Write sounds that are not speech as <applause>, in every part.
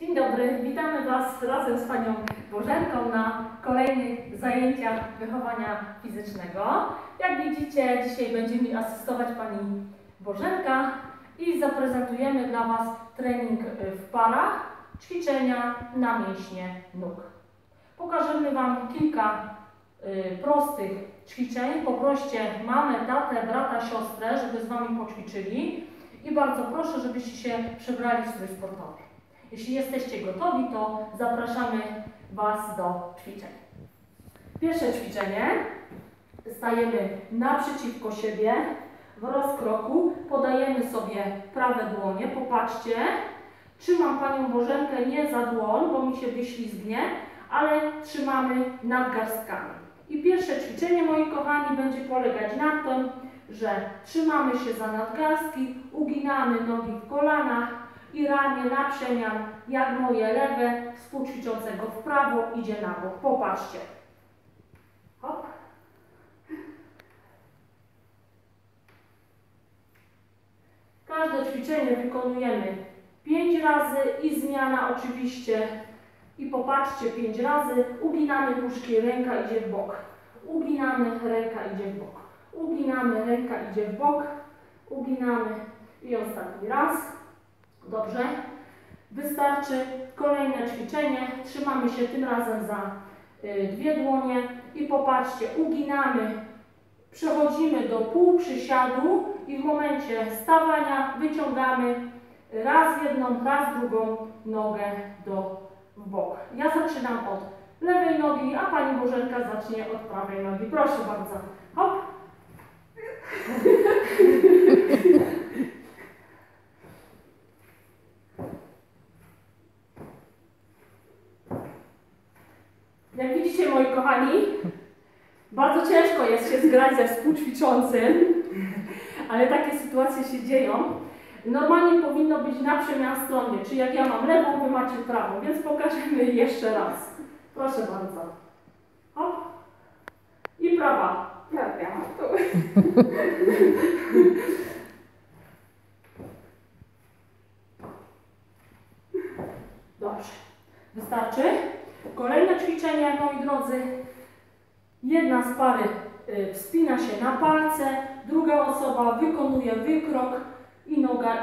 Dzień dobry, witamy Was razem z Panią Bożenką na kolejnych zajęciach wychowania fizycznego. Jak widzicie, dzisiaj będzie mi asystować Pani Bożenka i zaprezentujemy dla Was trening w parach, ćwiczenia na mięśnie nóg. Pokażemy Wam kilka y, prostych ćwiczeń. Poproście mamę, tatę, brata, siostrę, żeby z Wami poćwiczyli i bardzo proszę, żebyście się przebrali w strój sportowy. Jeśli jesteście gotowi, to zapraszamy Was do ćwiczeń. Pierwsze ćwiczenie. Stajemy naprzeciwko siebie w rozkroku. Podajemy sobie prawe dłonie. Popatrzcie. Trzymam Panią Bożenkę nie za dłoń, bo mi się wyślizgnie, ale trzymamy nad garstkami. I pierwsze ćwiczenie, moi kochani, będzie polegać na tym, że trzymamy się za nadgarstki, uginamy nogi w kolanach i ramię na przemian, jak moje lewe, współćwiczącego w prawo idzie na bok. Popatrzcie. Hop. Każde ćwiczenie wykonujemy 5 razy i zmiana oczywiście. I popatrzcie 5 razy. Uginamy nóżki, ręka idzie w bok. Uginamy, ręka idzie w bok. Uginamy, ręka idzie w bok. Uginamy i ostatni raz. Dobrze. Wystarczy kolejne ćwiczenie. Trzymamy się tym razem za y, dwie dłonie i popatrzcie, uginamy, przechodzimy do pół przysiadu i w momencie stawania wyciągamy raz jedną, raz drugą nogę do bok. Ja zaczynam od lewej nogi, a Pani Bożenka zacznie od prawej nogi. Proszę bardzo. Hop. Jak widzicie, moi kochani, bardzo ciężko jest się zgrać ze współćwiczącym, ale takie sytuacje się dzieją. Normalnie powinno być na przemian stronie, czyli jak ja mam lewą, wy macie prawą, więc pokażemy <laughs> jeszcze raz. Proszę bardzo. Hop. I prawa. Ja, <laughs> ja mam tu. Dobrze. Wystarczy. Ćwiczenie, moi drodzy. Jedna z pary y, wspina się na palce, druga osoba wykonuje wykrok i noga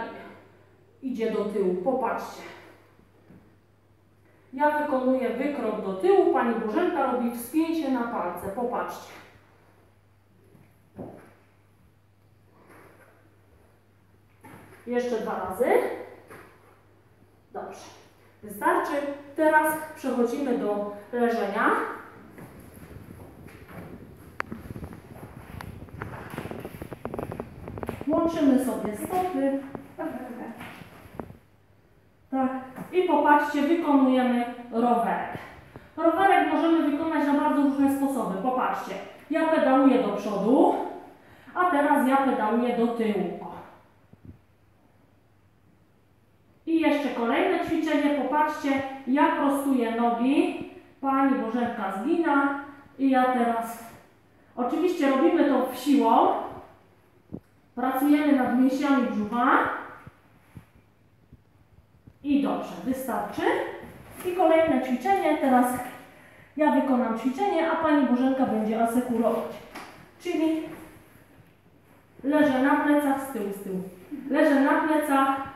idzie do tyłu. Popatrzcie. Ja wykonuję wykrok do tyłu, pani Bożenka robi wspięcie na palce. Popatrzcie. Jeszcze dwa razy. Dobrze. Wystarczy. Teraz przechodzimy do leżenia. Łączymy sobie stopy. Tak. I popatrzcie, wykonujemy rowerek. Rowerek możemy wykonać na bardzo różne sposoby. Popatrzcie. Ja pedałuję do przodu, a teraz ja pedałuję do tyłu. I jeszcze kolejne ćwiczenie. Popatrzcie, ja prostuję nogi. Pani Bożenka zgina. I ja teraz... Oczywiście robimy to w siłą. Pracujemy nad mięśniami brzucha. I dobrze, wystarczy. I kolejne ćwiczenie. Teraz ja wykonam ćwiczenie, a Pani Bożenka będzie asekurować. Czyli leżę na plecach, z tyłu, z tyłu. Leżę na plecach.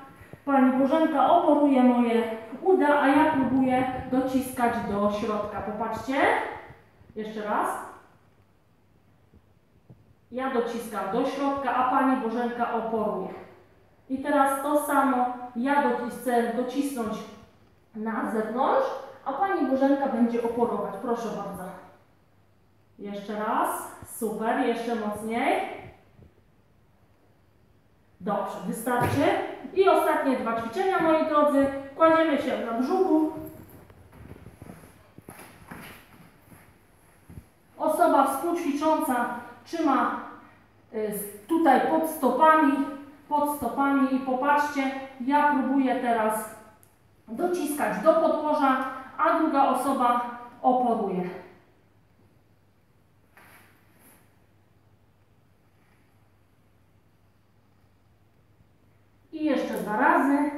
Pani Bożenka oporuje moje uda, a ja próbuję dociskać do środka. Popatrzcie. Jeszcze raz. Ja dociskam do środka, a Pani Bożenka oporuje. I teraz to samo ja chcę docisnąć na zewnątrz, a Pani Bożenka będzie oporować. Proszę bardzo. Jeszcze raz. Super. Jeszcze mocniej. Dobrze, wystarczy. I ostatnie dwa ćwiczenia, moi drodzy. Kładziemy się na brzuchu. Osoba współćwicząca trzyma y, tutaj pod stopami, pod stopami i popatrzcie, ja próbuję teraz dociskać do podłoża, a druga osoba oporuje. I jeszcze dwa razy.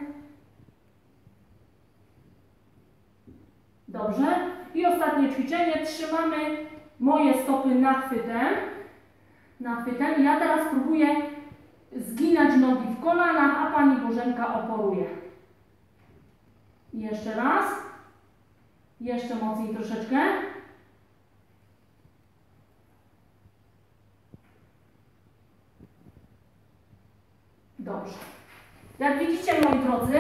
Dobrze. I ostatnie ćwiczenie. Trzymamy moje stopy nachwytem. Nachwytem. Ja teraz próbuję zginać nogi w kolanach, a Pani Bożenka oporuje. Jeszcze raz. Jeszcze mocniej troszeczkę. Dobrze. Jak widzicie, moi drodzy,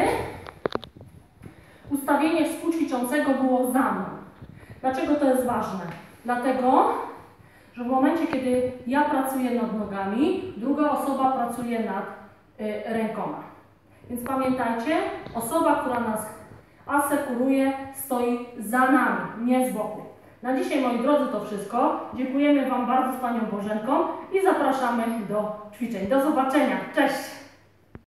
ustawienie współćwiczącego było za mną. Dlaczego to jest ważne? Dlatego, że w momencie, kiedy ja pracuję nad nogami, druga osoba pracuje nad y, rękoma. Więc pamiętajcie, osoba, która nas asekuruje, stoi za nami, nie z boku. Na dzisiaj, moi drodzy, to wszystko. Dziękujemy Wam bardzo z Panią Bożenką i zapraszamy do ćwiczeń. Do zobaczenia. Cześć!